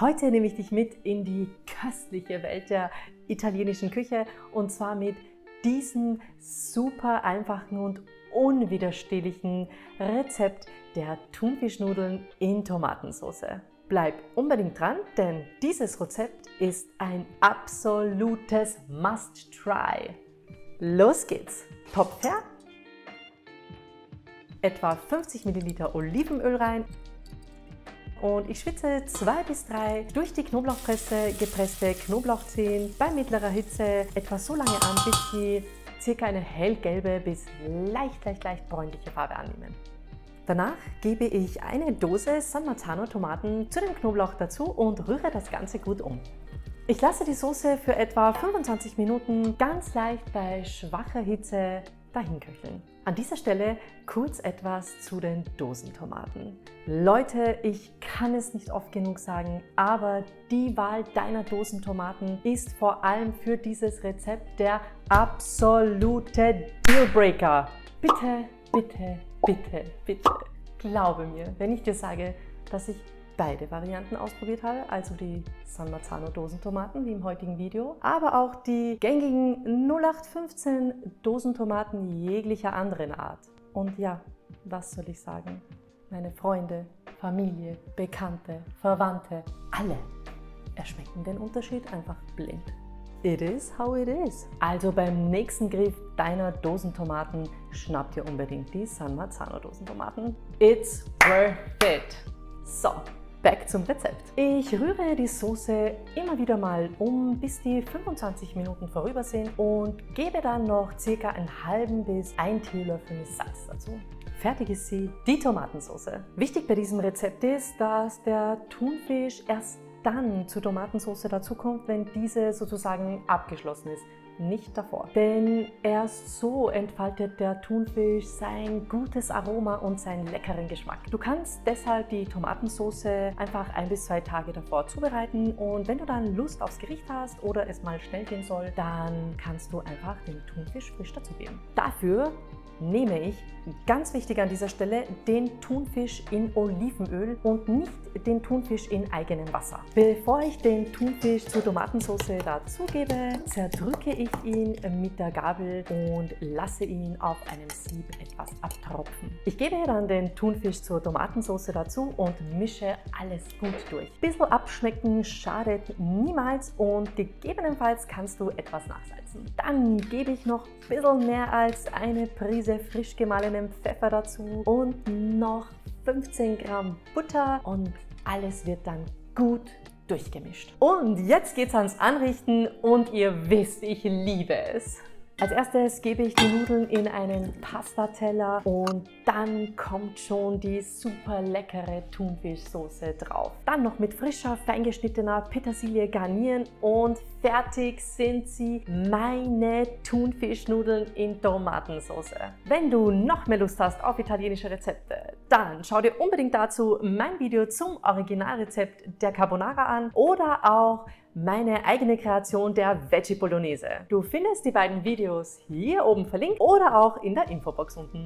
Heute nehme ich dich mit in die köstliche Welt der italienischen Küche und zwar mit diesem super einfachen und unwiderstehlichen Rezept der Thunfischnudeln in Tomatensauce. Bleib unbedingt dran, denn dieses Rezept ist ein absolutes Must-Try. Los geht's! Topf her, etwa 50 ml Olivenöl rein und ich schwitze zwei bis drei durch die Knoblauchpresse gepresste Knoblauchzehen bei mittlerer Hitze etwa so lange an, bis sie circa eine hellgelbe bis leicht, leicht, leicht bräunliche Farbe annehmen. Danach gebe ich eine Dose San Marzano Tomaten zu dem Knoblauch dazu und rühre das Ganze gut um. Ich lasse die Soße für etwa 25 Minuten ganz leicht bei schwacher Hitze dahin köcheln. An dieser Stelle kurz etwas zu den Dosentomaten. Leute, ich kann es nicht oft genug sagen, aber die Wahl deiner Dosentomaten ist vor allem für dieses Rezept der absolute Dealbreaker. Bitte, bitte, bitte, bitte, glaube mir, wenn ich dir sage, dass ich beide Varianten ausprobiert habe, also die San Marzano Dosentomaten wie im heutigen Video, aber auch die gängigen 0815 Dosentomaten jeglicher anderen Art. Und ja, was soll ich sagen? Meine Freunde, Familie, Bekannte, Verwandte, alle erschmecken den Unterschied einfach blind. It is how it is. Also beim nächsten Griff deiner Dosentomaten schnapp dir unbedingt die San Marzano Dosentomaten. It's worth it. So, Back zum Rezept. Ich rühre die Soße immer wieder mal um, bis die 25 Minuten vorüber sind und gebe dann noch circa einen halben bis ein Teelöffel Salz dazu. Fertig ist sie, die Tomatensauce. Wichtig bei diesem Rezept ist, dass der Thunfisch erst dann zur Tomatensauce dazukommt, wenn diese sozusagen abgeschlossen ist nicht davor. Denn erst so entfaltet der Thunfisch sein gutes Aroma und seinen leckeren Geschmack. Du kannst deshalb die Tomatensauce einfach ein bis zwei Tage davor zubereiten und wenn du dann Lust aufs Gericht hast oder es mal schnell gehen soll, dann kannst du einfach den Thunfisch frisch dazugeben. Dafür nehme ich, ganz wichtig an dieser Stelle, den Thunfisch in Olivenöl und nicht den Thunfisch in eigenem Wasser. Bevor ich den Thunfisch zur Tomatensauce dazugebe, zerdrücke ich ihn mit der Gabel und lasse ihn auf einem Sieb etwas abtropfen. Ich gebe dann den Thunfisch zur Tomatensauce dazu und mische alles gut durch. Bisschen abschmecken schadet niemals und gegebenenfalls kannst du etwas nachsalzen. Dann gebe ich noch ein bisschen mehr als eine Prise frisch gemahlenen Pfeffer dazu und noch 15 Gramm Butter und alles wird dann gut durchgemischt. Und jetzt geht's ans Anrichten und ihr wisst, ich liebe es. Als erstes gebe ich die Nudeln in einen Pastateller und dann kommt schon die super leckere Thunfischsoße drauf. Dann noch mit frischer, feingeschnittener Petersilie garnieren und fertig sind sie, meine Thunfischnudeln in Tomatensauce. Wenn du noch mehr Lust hast auf italienische Rezepte, dann schau dir unbedingt dazu mein Video zum Originalrezept der Carbonara an oder auch meine eigene Kreation der Veggie Bolognese. Du findest die beiden Videos hier oben verlinkt oder auch in der Infobox unten.